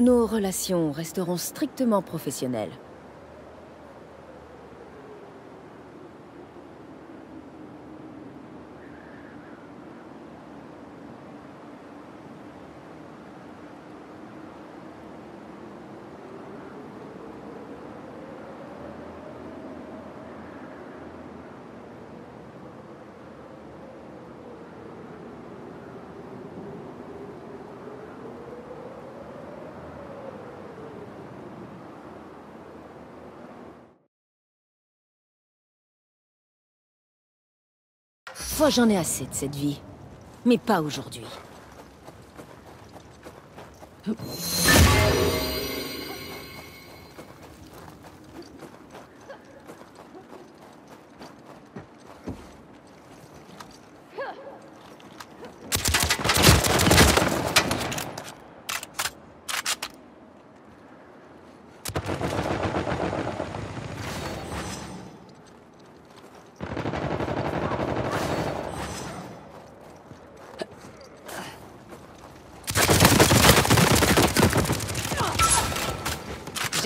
Nos relations resteront strictement professionnelles. J'en ai assez de cette vie. Mais pas aujourd'hui.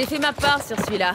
J'ai fait ma part sur celui-là.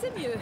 c'est mieux.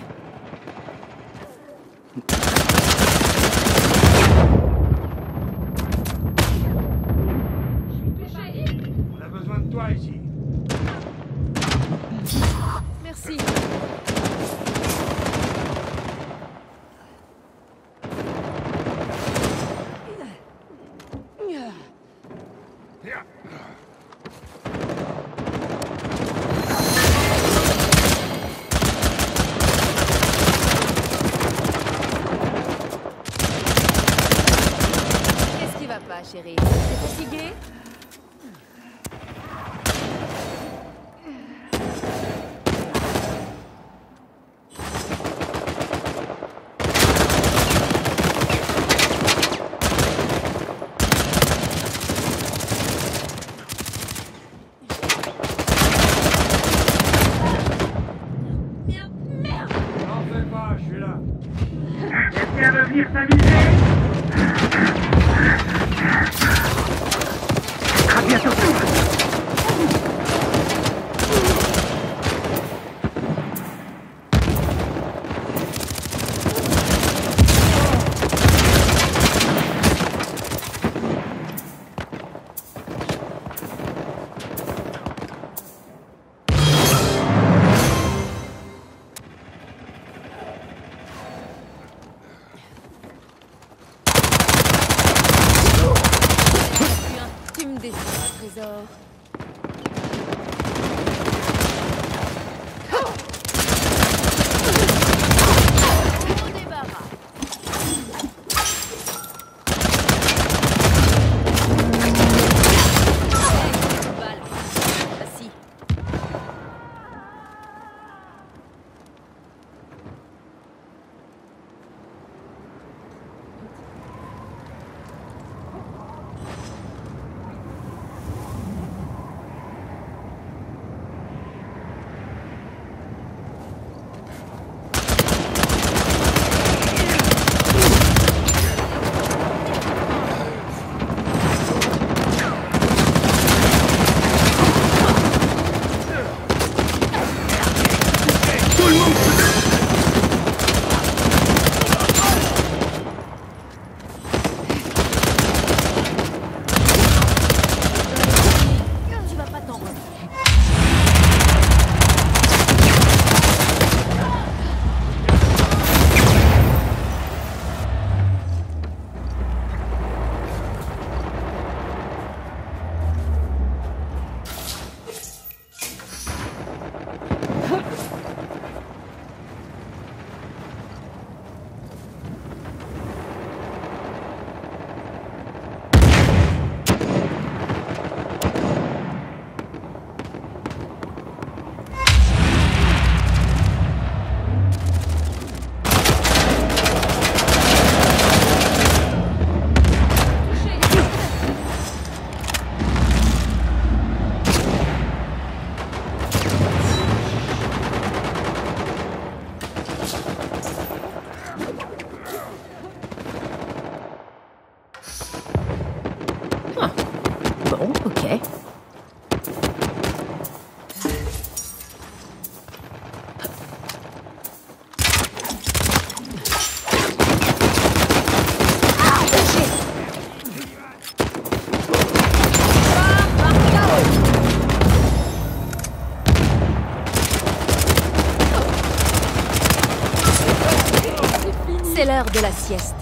de la sieste.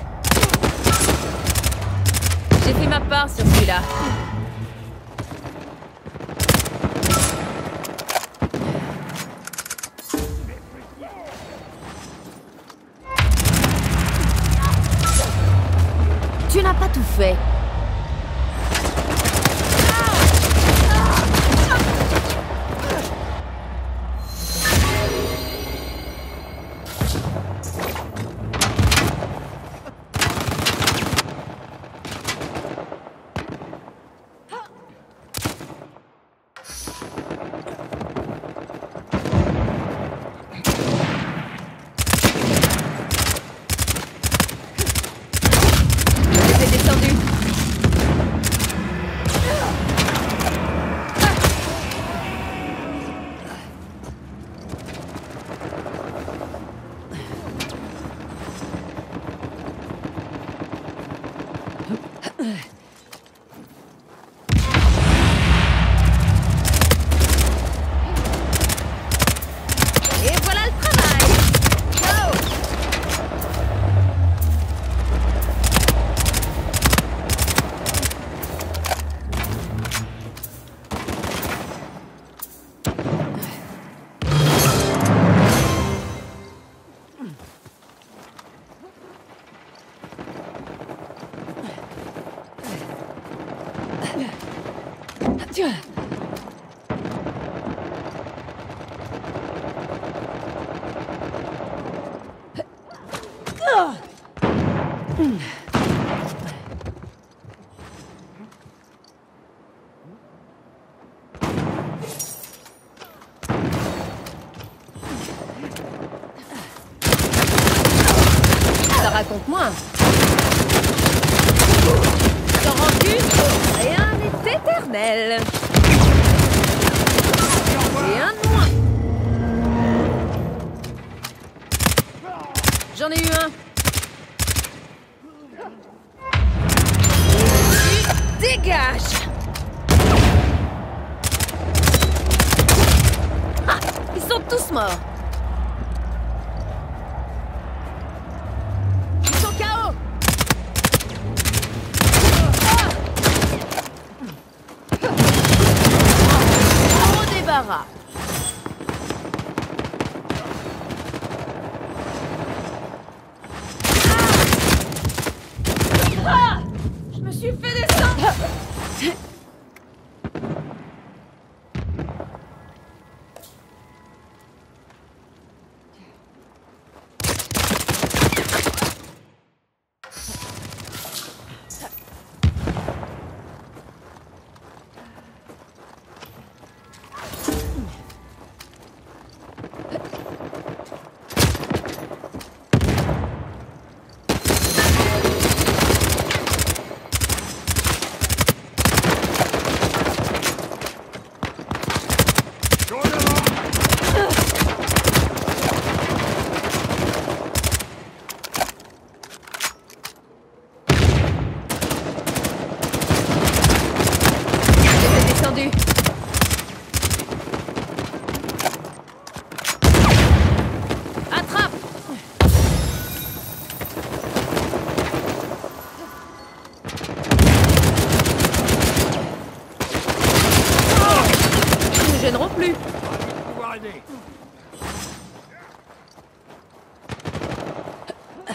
J'ai fait ma part sur celui-là. Tu n'as pas tout fait. 进来进来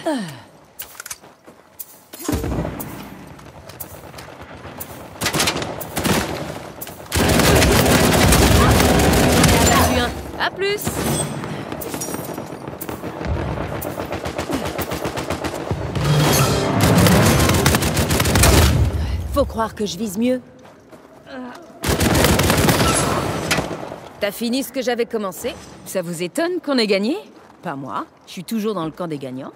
À plus Faut croire que je vise mieux. T'as fini ce que j'avais commencé? Ça vous étonne qu'on ait gagné? Pas moi. Je suis toujours dans le camp des gagnants.